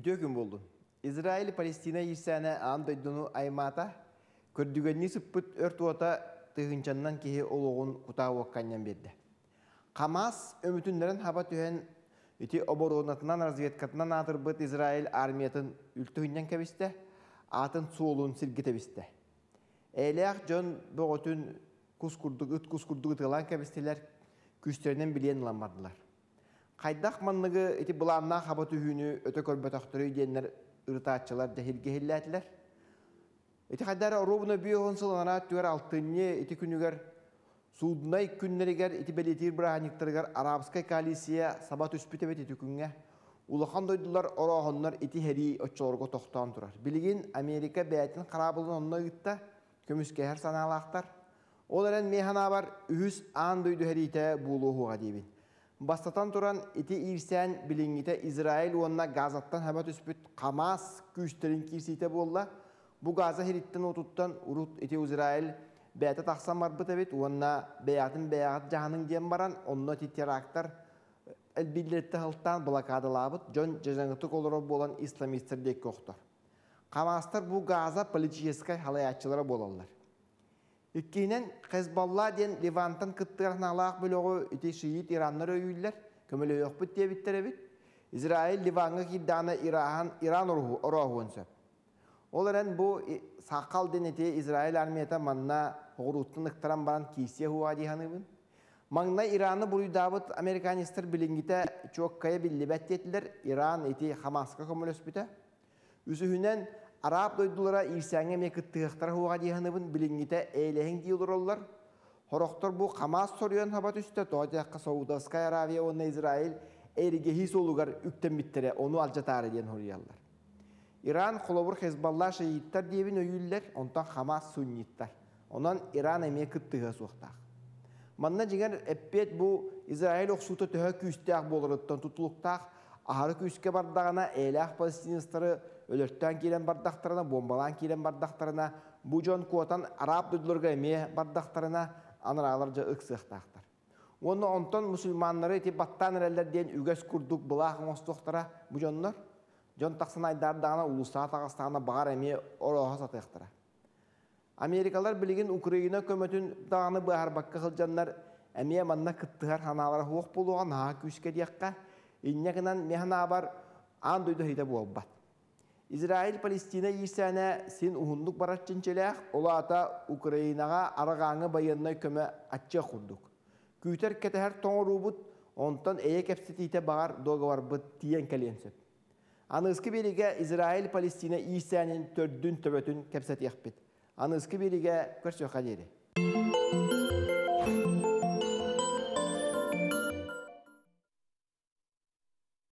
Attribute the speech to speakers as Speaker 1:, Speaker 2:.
Speaker 1: Үтө күн болду. Израиль Палестина ирсәне аан дойдуну аймата көрдүгөнни сыппыт өрт уота тыгынчаннан киһи олугун кутаа уокканнан берди. Хамас өмүтүннөрөн хаба түһен ити оборонатынан разведкатынан атырбыт Израиль армиятын үлтүһүннен кебисте, атын суолун сиргитебисте. Элеах жон боготун кускурдук ыт кускурдук ытылан кебистелер күстеринен билен ламардылар. Қайдақ манныгы ити бұланна хаба түхүүнү өтө көрбөтөктөрү диэннер ыртаачылар дехилгехилләтилер. Ити қайдары робуна биоғын сылана түгер алтынне ити күнүгер суднай күннеригер ити белетир браhaниктарыгар арабскай коалиция сабат үспүтебет ити күнгө улахан ороохоннор ити хери очолорго тохтоон турар. Билигин Америка бәйтин қарабылын онна гытта көмүскәһәр санаалаақтар. Ол әрен механа бар аан дойду херите булуухуға дейбин. Бастатан туран ити ирсән билиңите Израиль уонна газаттан хабат үспүт Хамас күстерин кирсите болла. Бу газа хириттен отуттан урут ити Израиль бәйті тақсан барбыт әбет, уонна бәятын бәят жағаның дем баран, онно титерактар әлбиллетті хылттан блокадалабыт, жон жазаңыты колору болан исламистер дек көқтар. Хамастар бу газа политическай халаятчылары болалар. Иккинен Хезбалла ден Ливантан кыттырахна алаақ бөлөғі үте шиит Ираннар өйілер, көмілі дебіттер әбіт. Израиль Ливанға кидданы Иран, Иран орағуынсы. Ол әрін бұл сақал ден ете Израиль армията манна оғыруттың ықтаран баран кейсе хуа дейханы Маңна Ираны бұруйдабыт американистер білінгіті чок кая білі бәттетілер Иран еті Хамасқа көмілі өспіті. Үсіхінен Араб дойдулара ирсәңе хуға дейханыбын билиңите эйлехин дейулар олар. Хорохтор бу Хамас соруян хабат үсті, тоғатяққа Саудовская Аравия, оны Израиль эриге хис олугар үктен биттере, оны алжатары ден хориялар. Иран холобур Хезбалла шейиттар дейбин өйүллер, онтан Хамас сунниттар. Онан Иран эме кыттыға суқтақ. Манна жигер эппет бу Израиль оқсуты төһө күстәк болырыттан тутулуктақ, ахары күске бардағана элях палестинистары өлөрттөн киирен бардактарына, бомбалан бардактарына, бу жон куотан араб дүдлөргө эме бардактарына аныралар жа ыксыктактар. Оны онтон мусульманнары ти баттан эрелер ден үгөс курдук булах мостуктара бу жоннор жон таксын айдардагына улуса тагыстагына багар эме ороха сатыктара. Америкалар билигин Украина көмөтүн даганы баар бакка кылжаннар эме манна кыттыгар ханалар хуок болуга наа күскө диякка иннегинан механа бар ан дойду хейте болбат. Израиль Палестина ирсәне син ухунлук баратчынчеләх, олата Украинаға арағаңы байыннай көмі атча құндук. Күйтер кетәһәр тоңрубут, онтан әйе кәпсетейте бағар договор бұт тиен кәленсіп. Анысқы береге Израиль Палестина ирсәнін төрдүн төбөтүн кәпсет яқпет. Анысқы береге көрсөқа дері.